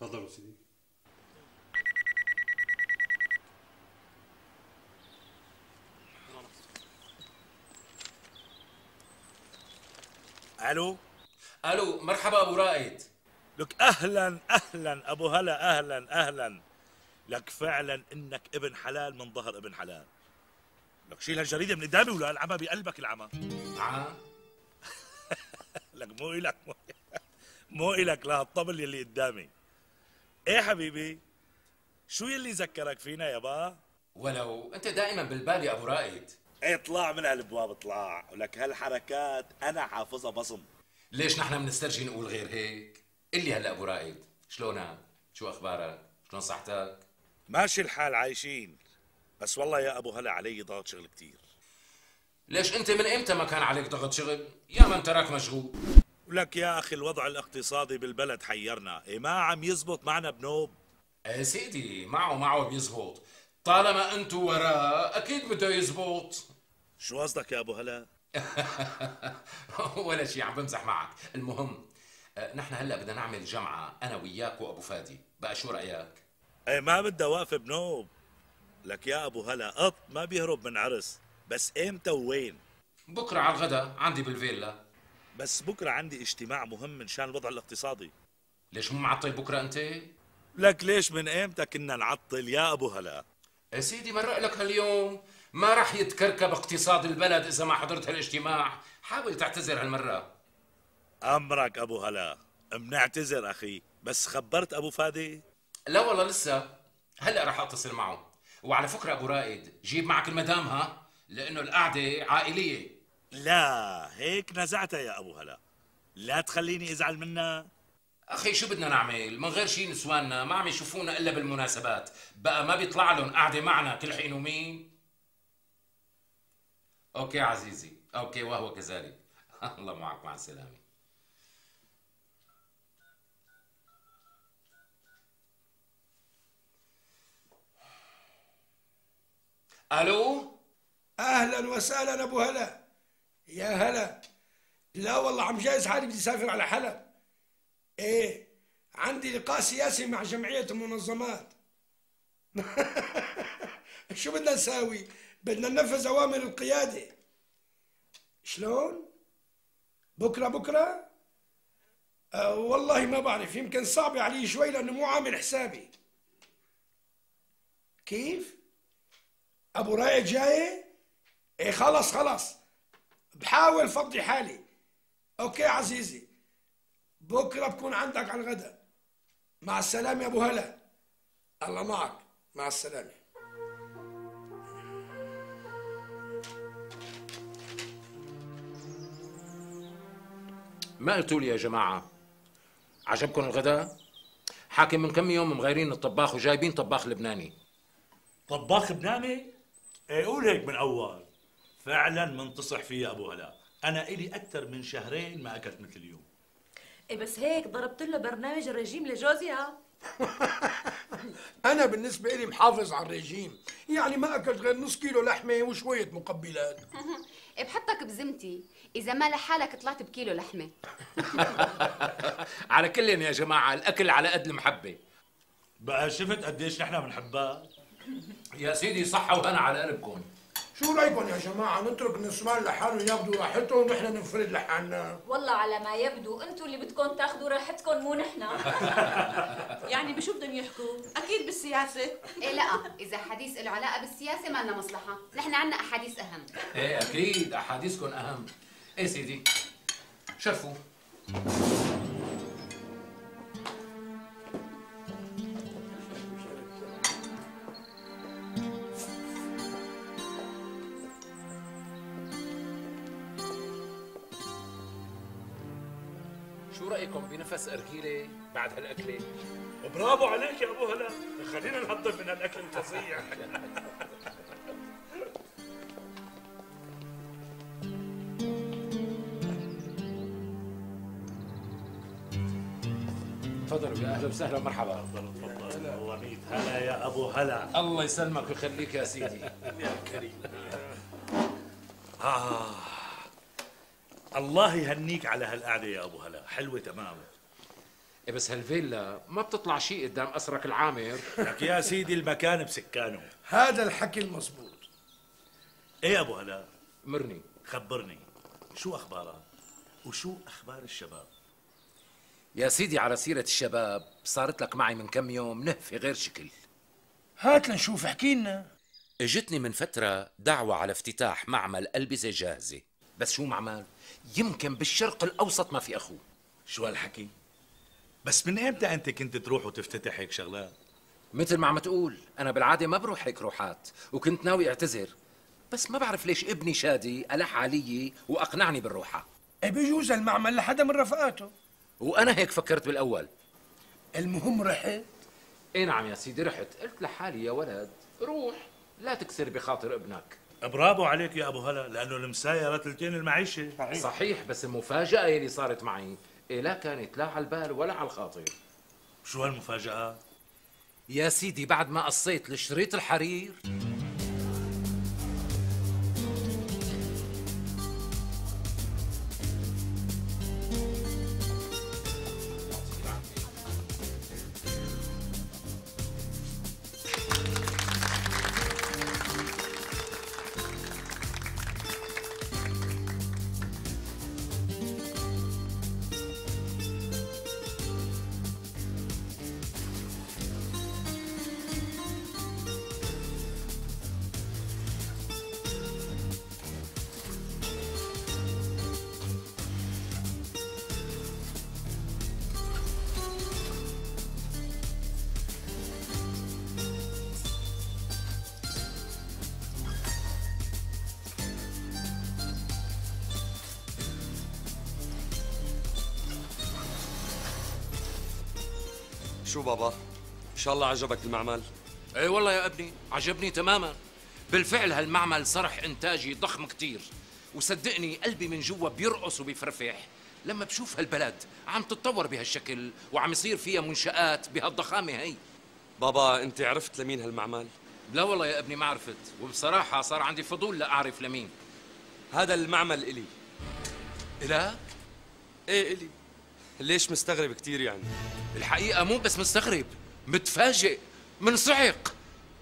تفضلوا سيدي. ألو؟ ألو مرحبا أبو رائد. لك أهلا أهلا أبو هلا أهلا أهلا. لك فعلا إنك ابن حلال من ظهر ابن حلال. لك شيل هالجريدة من قدامي ولا العمى بقلبك العمى. عا لك مو إلك مو, مو إلك. لا الطبل يلي قدامي. إيه حبيبي؟ شو يلي ذكرك فينا يابا ولو أنت دائما بالبال يا أبو رائد. اطلع من هالابواب اطلع. ولك هالحركات أنا حافظها بصم. ليش نحن بنسترجي نقول غير هيك؟ قل لي هلا أبو رائد شلونك؟ شو أخبارك؟ شلون صحتك؟ ماشي الحال عايشين. بس والله يا أبو هلا علي ضغط شغل كتير. ليش أنت من إمتى ما كان عليك ضغط شغل؟ يا من تراك مشغول. ولك يا أخي الوضع الاقتصادي بالبلد حيرنا. إيه ما عم يزبط معنا بنوب؟ إيه سيدي معه معه بيزبط طالما انتو وراه أكيد بده يزبط. شو قصدك يا أبو هلا؟ ولا شيء عم بمزح معك. المهم آه، نحن هلا بدنا نعمل جمعة أنا وياك وأبو فادي. بقى شو رأيك؟ إيه ما بدها واقفه بنوب. لك يا أبو هلا قط ما بيهرب من عرس. بس إمتى ووين؟ بكرة على الغداء عندي بالفيلا. بس بكرة عندي اجتماع مهم من شان الوضع الاقتصادي. ليش مو معطل بكرة أنت؟ لك ليش من إمتى كنا نعطل يا أبو هلا؟ يا سيدي مرق لك هاليوم؟ ما راح يتكركب اقتصاد البلد إذا ما حضرت هالاجتماع. حاول تعتذر هالمرة. أمرك أبو هلا. بنعتذر أخي. بس خبرت أبو فادي؟ لا والله لسه. هلا راح أتصل معه. وعلى فكرة أبو رائد جيب معك المدام ها؟ لأنه القعدة عائلية. لا هيك نزعتها يا أبو هلا. لا تخليني أزعل منها. أخي شو بدنا نعمل؟ من غير شي نسواننا ما عم يشوفونا إلا بالمناسبات. بقى ما بيطلع لهم قعده معنا كل حين ومين. okay عزيزي okay وهو كذلك. الله معك مع السلامة. ألو؟ أهلا وسهلا أبو هلا. يا هلا. لا والله عم جايز حالي بدي أسافر على حلب. إيه عندي لقاء سياسي مع جمعية المنظمات. شو بدنا نساوي؟ بدنا ننفذ أوامر القيادة. شلون؟ بكرة بكرة؟ أه والله ما بعرف. يمكن صعبة علي شوي لأنه مو عامل حسابي. كيف؟ أبو رايد جاي؟ إيه خلص خلص بحاول فضي حالي. أوكي عزيزي بكرة بكون عندك على الغداء مع السلامة يا أبو هلا. الله معك. مع السلامة. ما قلتوا لي يا جماعة؟ عجبكم الغداء حاكم من كم يوم مغيرين الطباخ وجايبين طباخ لبناني. طباخ بنامي إيه قول هيك من أول. فعلا منتصح فيه أبو هلا أنا إلي أكثر من شهرين ما أكلت مثل اليوم. إيه بس هيك ضربت له برنامج الرجيم لجوزي ها؟ أنا بالنسبة لي محافظ على الرجيم. يعني ما أكلت غير نص كيلو لحمة وشوية مقبلات. بحطك بذمتي إذا ما لحالك طلعت بكيلو لحمة. على كل يا جماعة الأكل على قد المحبة. بقى شفت قديش نحن بنحبها؟ يا سيدي صحة وهنا على قلبكم. شو رأيكم يا جماعة؟ نترك النسوان لحالهم ياخذوا راحتهم ونحن ننفرد لحالنا والله على ما يبدو أنتوا اللي بدكم تاخذوا راحتكم مو نحن. يعني بشو بدهم يحكوا؟ أكيد بالسياسة. إيه لا إذا حديث له علاقة بالسياسة ما لنا مصلحة. نحن عنا أحاديث أهم. إيه أكيد أحاديثكم أهم. إيه سيدي شرفوا. بعد هالأكلة. برافو عليك يا أبو هلا خلينا نهضم من هالأكل الفظيع. تفضلوا يا أهلا وسهلا ومرحبا. تفضل تفضل. الله ميت هلا يا أبو هلا. الله يسلمك ويخليك يا سيدي. يا كريم. آه. الله يهنيك على هالقعدة يا أبو هلا. حلوة تمام بس هالفيلا ما بتطلع شيء قدام أسرك العامر. لك يا سيدي المكان بسكانه. هذا الحكي المزبوط. إيه يا أبو هلا؟ مرني. خبرني. شو أخبارك؟ وشو أخبار الشباب؟ يا سيدي على سيرة الشباب صارت لك معي من كم يوم نهفة غير شكل. هات لنشوف احكي لنا. إجتني من فترة دعوة على افتتاح معمل ألبسة جاهزة. بس شو معمل؟ يمكن بالشرق الأوسط ما في أخوه. شو هالحكي؟ بس من إمتى انت كنت تروح وتفتتح هيك شغلات؟ مثل ما عم تقول أنا بالعادة ما بروح هيك روحات وكنت ناوي أعتذر. بس ما بعرف ليش ابني شادي ألح علي وأقنعني بالروحة. إيه بيجوز المعمل لحدا من رفقاته. وأنا هيك فكرت بالأول. المهم رحت. اي نعم يا سيدي رحت. قلت لحالي يا ولد روح. لا تكسر بخاطر ابنك. برافو عليك يا أبو هلا لأنه المسايرة تلتين المعيشة. صحيح بس المفاجأة يلي صارت معي. لا كانت لا على البال ولا على الخاطر. شو هالمفاجأة؟ يا سيدي بعد ما قصيت الشريط الحرير. شو بابا؟ إن شاء الله عجبك المعمل. إي والله يا أبني عجبني تماما. بالفعل هالمعمل صرح إنتاجي ضخم كتير. وصدقني قلبي من جوا بيرقص وبيفرفح. لما بشوف هالبلد عم تتطور بهالشكل وعم يصير فيها منشآت بهالضخامة هي. بابا أنت عرفت لمين هالمعمل؟ لا والله يا أبني ما عرفت. وبصراحة صار عندي فضول لأعرف لمين. هذا المعمل إلي. إلك؟ إيه إلي. ليش مستغرب كتير يعني؟ الحقيقة مو بس مستغرب متفاجئ منصعق.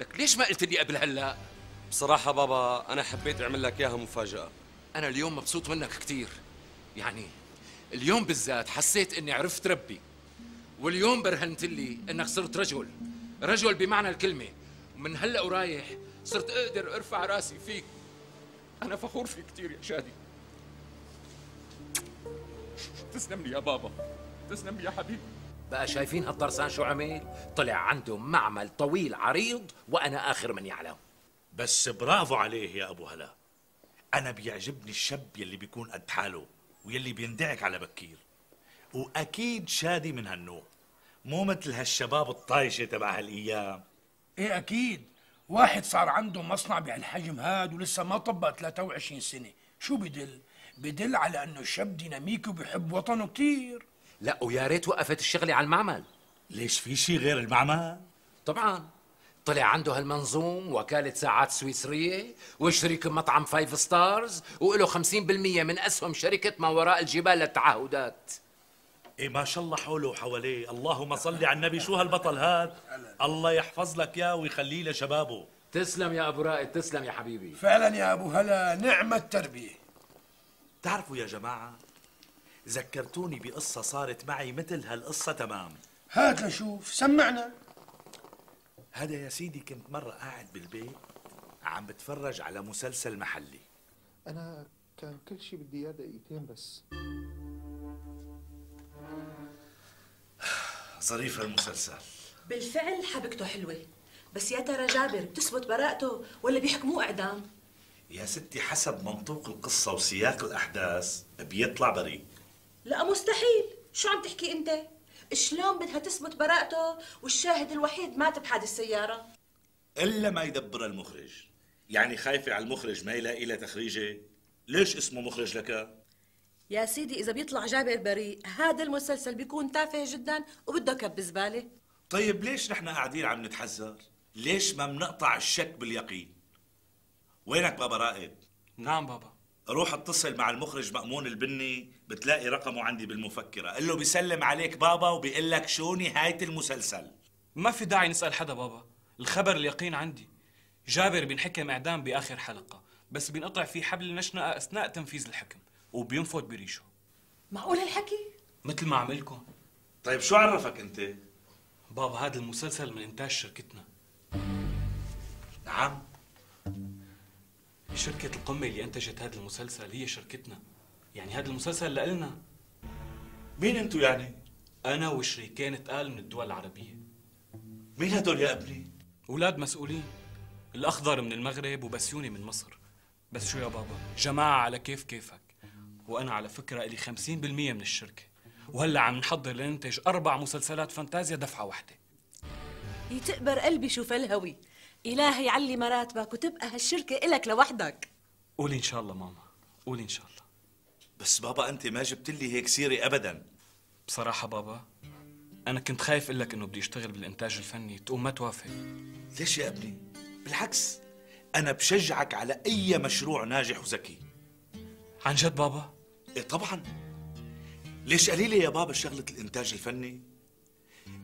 لك ليش ما قلت لي قبل هلا؟ بصراحة بابا أنا حبيت أعمل لك إياها مفاجأة. أنا اليوم مبسوط منك كتير. يعني اليوم بالذات حسيت إني عرفت ربي. واليوم برهنت لي إنك صرت رجل. رجل بمعنى الكلمة. ومن هلا ورايح صرت أقدر أرفع رأسي فيك. أنا فخور فيك كتير يا شادي. تسلم لي يا بابا. تسلم لي يا حبيبي. بقى شايفين هالطرسان شو عمل؟ طلع عنده معمل طويل عريض وأنا آخر من يعلم. بس برافو عليه يا أبو هلا. أنا بيعجبني الشاب يلي بيكون قد حاله ويلي بيندعك على بكير. وأكيد شادي من هالنوع. مو مثل هالشباب الطايشة تبع هالأيام. إيه أكيد. واحد صار عنده مصنع بهالحجم هاد ولسه ما طبق 23 سنة. شو بدل؟ بدل على أنه شاب ديناميكي وبيحب وطنه كتير. لا ويا ريت وقفت الشغلة على المعمل. ليش في شي غير المعمل؟ طبعا. طلع عنده هالمنظوم وكالة ساعات سويسرية وشريك مطعم five stars وله 50% من أسهم شركة ما وراء الجبال للتعهدات. إيه ما شاء الله حوله وحواليه. اللهم صل على النبي. شو هالبطل هاد؟ الله يحفظ لك ياه ويخليه لشبابه. تسلم يا أبو رائد تسلم يا حبيبي. فعلا يا أبو هلا نعمة تربية تعرفوا يا جماعة ذكرتوني بقصة صارت معي مثل هالقصة تمام. هات لنشوف سمعنا. هذا يا سيدي كنت مرة قاعد بالبيت عم بتفرج على مسلسل محلي. أنا كان كل شيء بدي إياه دقيقتين بس. ظريف هالمسلسل بالفعل حبكته حلوة بس يا ترى جابر بتثبت براءته ولا بيحكموه إعدام؟ يا ستي حسب منطوق القصة وسياق الأحداث بيطلع بريء. لا مستحيل. شو عم تحكي أنت؟ شلون بدها تثبت براءته والشاهد الوحيد مات بحادث السيارة إلا ما يدبر المخرج. يعني خايفة على المخرج ما يلاقي له تخريجة؟ ليش اسمه مخرج لك؟ يا سيدي إذا بيطلع جابر بريء هذا المسلسل بيكون تافه جدا وبده كب زبالة. طيب ليش نحن قاعدين عم نتحذر؟ ليش ما بنقطع الشك باليقين؟ وينك بابا رائد؟ نعم بابا. روح اتصل مع المخرج مأمون البني بتلاقي رقمه عندي بالمفكرة. قل له بيسلم عليك بابا وبيقول لك شو نهاية المسلسل. ما في داعي نسأل حدا بابا. الخبر اليقين عندي. جابر بينحكم إعدام بآخر حلقة بس بينقطع فيه حبل النشنقة أثناء تنفيذ الحكم وبينفض بريشه. معقول هالحكي؟ مثل ما عملكم. طيب شو عرفك أنت؟ بابا هذا المسلسل من إنتاج شركتنا. نعم. شركة القمة اللي أنتجت هذا المسلسل هي شركتنا. يعني هذا المسلسل لإلنا. مين انتو يعني؟ أنا وشريكين تقال من الدول العربية. مين هدول يا أبني؟ أولاد مسؤولين. الأخضر من المغرب وبسيوني من مصر. بس شو يا بابا؟ جماعة على كيف كيفك. وأنا على فكرة إلي 50% من الشركة. وهلأ عم نحضر لننتج أربع مسلسلات فانتازيا دفعة واحدة. يتقبر قلبي شوف الهوي إلهي يعلي مراتبك وتبقى هالشركة إلك لوحدك. قولي إن شاء الله ماما. قولي إن شاء الله. بس بابا أنت ما جبت لي هيك سيرة ابدا. بصراحة بابا أنا كنت خايف أقول لك إنه بدي أشتغل بالإنتاج الفني. تقوم ما توافق. ليش يا ابني؟ بالعكس أنا بشجعك على أي مشروع ناجح وذكي. عن جد بابا؟ إيه طبعا. ليش قليلة يا بابا شغلة الإنتاج الفني؟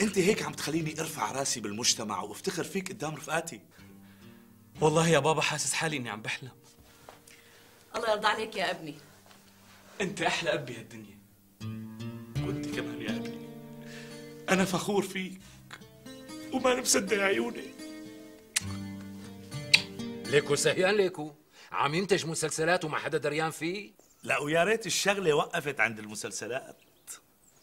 انت هيك عم تخليني ارفع راسي بالمجتمع وافتخر فيك قدام رفقاتي. والله يا بابا حاسس حالي إني عم بحلم. الله يرضى عليك يا أبني. أنت أحلى أب بهالدنيا. وانت كمان يا أبني. أنا فخور فيك وما مصدق عيوني. ليكو سهيان ليكو. عم ينتج مسلسلات وما حدا دريان فيه؟ لا ويا ريت الشغلة وقفت عند المسلسلات.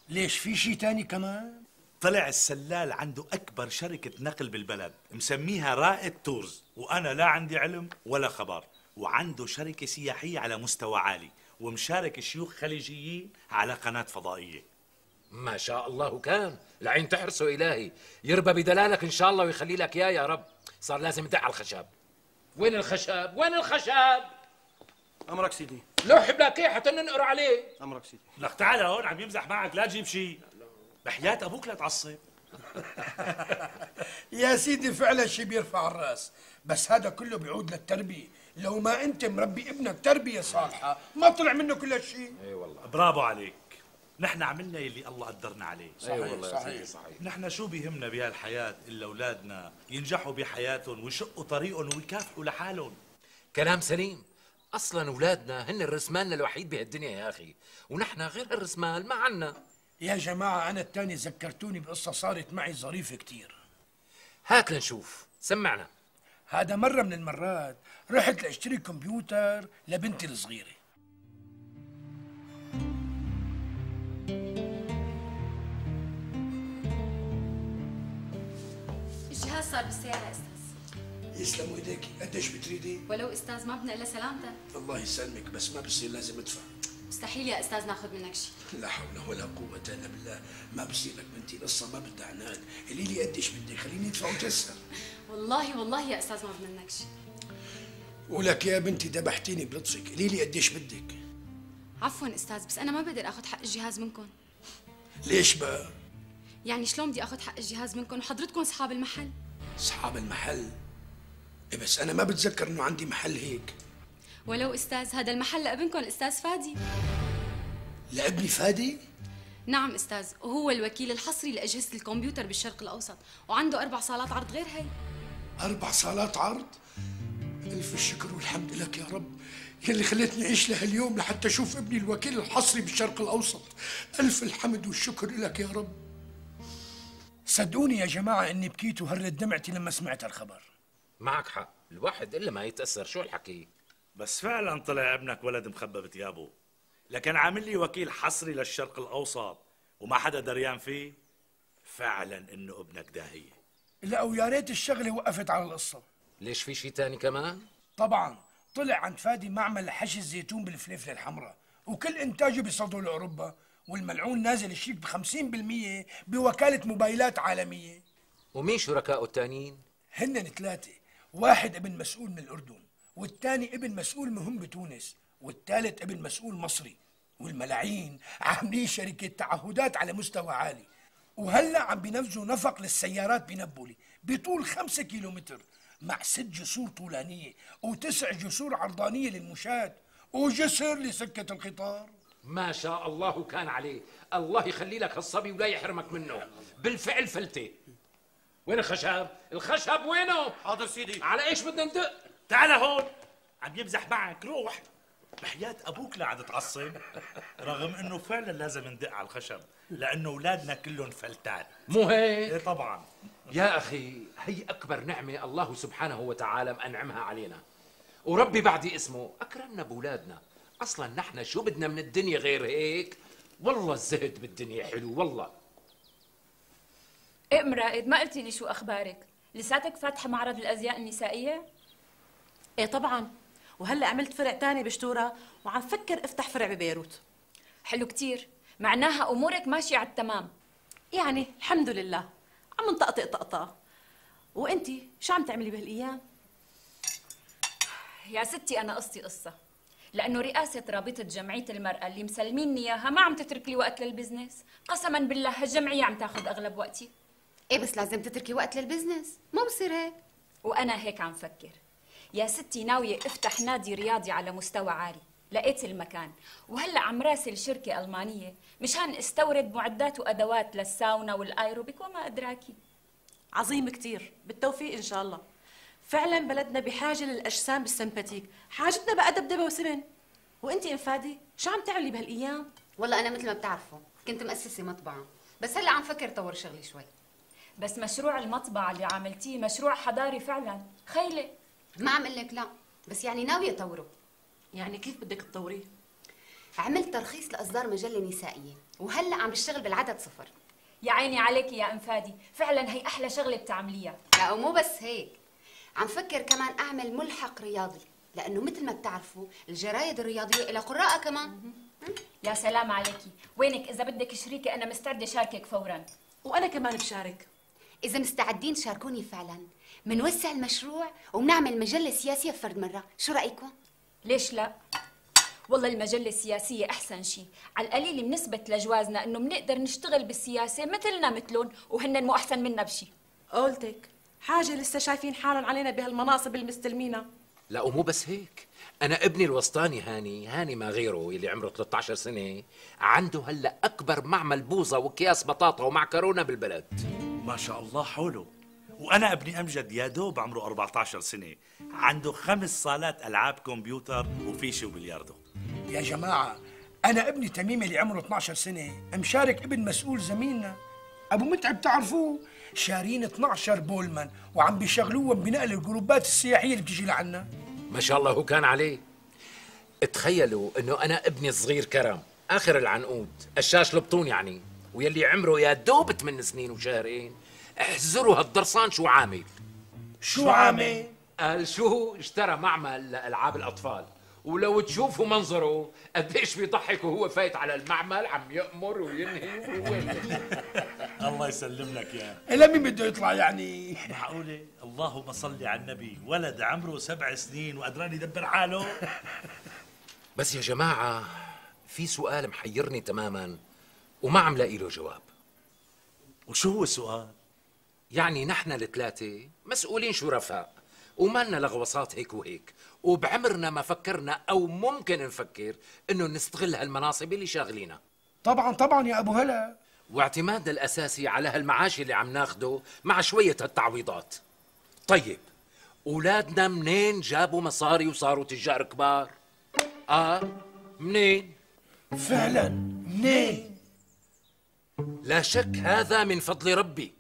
ليش في شيء تاني كمان؟ طلع السلال عنده أكبر شركة نقل بالبلد مسميها رائد Tours. وأنا لا عندي علم ولا خبر. وعنده شركة سياحية على مستوى عالي ومشارك شيوخ خليجيين على قناة فضائية. ما شاء الله كان. العين تحرسه إلهي. يربى بدلالك إن شاء الله ويخلي لك إياه يا رب. صار لازم يدع على الخشب وين الخشب وين الخشب أمرك سيدي. لوح بلاكيه حتى ننقر عليه. أمرك سيدي. لك تعال هون عم يمزح معك لا تجيب شيء. بحياة أبوك لا تعصب. يا سيدي فعلا شيء بيرفع الرأس بس هذا كله بيعود للتربية. لو ما أنت مربي ابنك تربية صالحة ما طلع منه كل هالشيء. برافو عليك. نحن عملنا يلي الله قدرنا عليه. صحيح صحيح. صحيح. نحن شو بيهمنا بهالحياة إلا أولادنا؟ ينجحوا بحياتهم ويشقوا طريقهم ويكافحوا لحالهم. كلام سليم. أصلا أولادنا هن الرسمالنا الوحيد بهالدنيا يا أخي. ونحن غير الرسمال ما عنا. يا جماعة أنا التاني ذكرتوني بقصة صارت معي ظريفة كتير. هات لنشوف. سمعنا. هذا مرة من المرات رحت لأشتري كمبيوتر لبنتي الصغيرة. الجهاز صار بالسيارة أستاذ؟ يسلموا ايديك قديش بتريدي؟ ولو أستاذ ما بدنا إلا سلامتك. الله يسلمك بس ما بصير لازم أدفع. مستحيل يا أستاذ ناخذ منك شيء. لا حول ولا قوة إلا بالله. ما بصير لك بنتي القصة ما بدها عناد قولي لي قديش بدك خليني أدفع وجسر والله والله يا أستاذ ما بدنا منك شيء. ولك يا بنتي ذبحتيني بلطفك قولي لي قديش بدك؟ عفوا أستاذ بس أنا ما بقدر آخذ حق الجهاز منكم. ليش بقى؟ يعني شلون بدي آخذ حق الجهاز منكم؟ وحضرتكم أصحاب المحل. أصحاب المحل؟ إيه بس أنا ما بتذكر إنه عندي محل هيك. ولو أستاذ هذا المحل لأبنكم الأستاذ فادي. لأبني فادي؟ نعم أستاذ وهو الوكيل الحصري لأجهزة الكمبيوتر بالشرق الأوسط وعنده أربع صالات عرض غير هي أربع صالات عرض؟ ألف الشكر والحمد لك يا رب. يلي خليتني أعيش لهاليوم لحتى أشوف ابني الوكيل الحصري بالشرق الأوسط. ألف الحمد والشكر لك يا رب. صدقوني يا جماعة إني بكيت وهرت دمعتي لما سمعت الخبر. معك حق الواحد إلا ما يتأثر شو الحكي؟ بس فعلا طلع ابنك ولد مخبى بثيابه لكن عامل لي وكيل حصري للشرق الأوسط وما حدا دريان فيه؟ فعلا إنه ابنك داهية لا ويا ريت الشغلة وقفت على القصة. ليش في شيء تاني كمان؟ طبعا طلع عند فادي معمل لحشي الزيتون بالفليفله الحمراء وكل إنتاجه بيصدوا لاوروبا والملعون نازل الشيك ب 50% بوكالة موبايلات عالمية. ومين شركائه التانيين؟ هن ثلاثة واحد ابن مسؤول من الأردن. والثاني ابن مسؤول مهم بتونس والثالث ابن مسؤول مصري والملاعين عاملين شركة تعهدات على مستوى عالي. وهلأ عم بينفذوا نفق للسيارات بنبولي بطول خمسة كيلومتر مع ست جسور طولانية وتسع جسور عرضانية للمشاة وجسر لسكة القطار. ما شاء الله كان عليه. الله يخلي لك الصبي ولا يحرمك منه. بالفعل فلتة. وين الخشب؟ الخشب وينه؟ حاضر سيدي. على إيش بدنا ندق تعال هون. عم يمزح معك. روح. بحياة أبوك لا عاد تعصب رغم إنه فعلا لازم ندق على الخشب لأنه أولادنا كلهم فلتان. مو إيه هيك طبعا. يا أخي هي أكبر نعمة الله سبحانه وتعالى مأنعمها علينا. وربي بعد اسمه أكرمنا بأولادنا. أصلا نحن شو بدنا من الدنيا غير هيك؟ والله الزهد بالدنيا حلو والله. إيه ام رائد ما قلتي لي شو أخبارك؟ لساتك فاتحة معرض الأزياء النسائية؟ إيه طبعا. وهلأ عملت فرع تاني بشتورة وعم فكر أفتح فرع ببيروت. حلو كتير. معناها أمورك ماشية على التمام. يعني الحمد لله. عم نطقطق طقطقة. وإنتي شو عم تعملي بهالأيام؟ يا ستي أنا قصتي قصة. لأنه رئاسة رابطة جمعية المرأة اللي مسلميني إياها ما عم تترك لي وقت لل business. قسما بالله هالجمعية عم تاخذ أغلب وقتي. إيه بس لازم تتركي وقت لل business. ما بصير هيك. وأنا هيك عم فكر. يا ستي ناوية افتح نادي رياضي على مستوى عالي. لقيت المكان. وهلا عم راسل شركة ألمانية مشان استورد معدات وأدوات للساونا والأيروبيك وما أدراكي. عظيم كتير. بالتوفيق إن شاء الله. فعلا بلدنا بحاجة للأجسام بالسمباتيك حاجتنا بقى دبدبة وسمن. وانتي ام فادي شو عم تعملي بهالأيام؟ والله أنا مثل ما بتعرفوا كنت مؤسسه مطبعة. بس هلأ عم فكر طور شغلي شوي. بس مشروع المطبعة اللي عملتيه مشروع حضاري فعلا. خيلة. ما عم لك لا. بس يعني ناوية اطوره يعني كيف بدك تطوريه عملت ترخيص لأصدار مجلة نسائية وهلأ عم بشتغل بالعدد صفر. يا عيني عليك يا ام فادي فعلا هي أحلى شغلة بتعمليها. لا ومو بس هيك. عم فكر كمان أعمل ملحق رياضي لأنه مثل ما بتعرفوا الجرايد الرياضية لها قراءة كمان. يا سلام عليكي. وينك؟ إذا بدك شريكة أنا مستعدة شاركك فورا. وأنا كمان بشارك. إذا مستعدين تشاركوني فعلا. منوسع المشروع وبنعمل مجلة سياسية فرد مرة. شو رأيكم؟ ليش لا؟ والله المجلة السياسية أحسن شيء على القليل بنثبت لجوازنا إنه بنقدر نشتغل بالسياسة مثلنا مثلهم وهن مو أحسن منا بشي. قولتك حاجة لسه شايفين حالهم علينا بهالمناصب المستلمينها. لا ومو بس هيك. أنا ابني الوسطاني هاني هاني ما غيره اللي عمره 13 سنة عنده هلأ أكبر معمل بوظة وأكياس بطاطا ومعكرونه بالبلد. ما شاء الله حوله. وأنا ابني أمجد يا دوب عمره 14 سنة. عنده خمس صالات ألعاب كمبيوتر وفيشه وبلياردو. يا جماعة أنا ابني تميم اللي عمره 12 سنة. مشارك ابن مسؤول زميلنا. أبو متعب تعرفوه؟ شارين 12 بولمان وعم بيشغلوهم بنقل الجروبات السياحية اللي بتجي لعنا. ما شاء الله هو كان عليه. تخيلوا إنه أنا ابني الصغير كرم. آخر العنقود. الشاش البطون يعني. ويلي عمره يا دوب 8 سنين وشهرين. احزروا هالدرسان شو عامل؟ شو عامل؟ قال شو؟ اشترى معمل لألعاب الأطفال. ولو تشوفوا منظره قديش بيضحك وهو فايت على المعمل عم يأمر وينهي الله يسلم لك يا. إلا مين بده يطلع يعني؟ معقولة؟ اللهم صل على النبي. ولد عمره سبع سنين وقدران يدبر حاله. بس يا جماعة في سؤال محيرني تماما وما عم لاقي له جواب. وشو هو السؤال؟ يعني نحن الثلاثة مسؤولين شرفاء ومالنا لغوصات هيك وهيك وبعمرنا ما فكرنا أو ممكن نفكر إنه نستغل هالمناصب اللي شاغلينا طبعا طبعا يا أبو هلا واعتمادنا الأساسي على هالمعاش اللي عم ناخده مع شوية هالتعويضات طيب أولادنا منين جابوا مصاري وصاروا تجار كبار؟ آه منين؟ فعلا منين؟ لا شك هذا من فضل ربي